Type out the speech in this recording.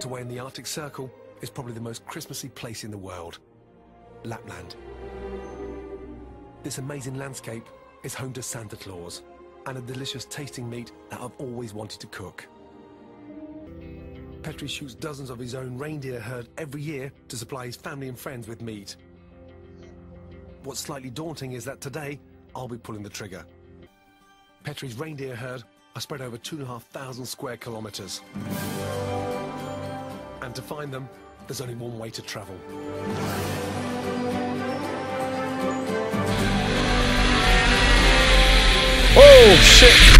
Tucked away in the Arctic Circle is probably the most Christmassy place in the world Lapland. This amazing landscape is home to Santa Claus and a delicious tasting meat that I've always wanted to cook. Petri shoots dozens of his own reindeer herd every year to supply his family and friends with meat. What's slightly daunting is that today I'll be pulling the trigger. Petri's reindeer herd are spread over 2,500 square kilometres. And to find them, there's only one way to travel. Oh shit!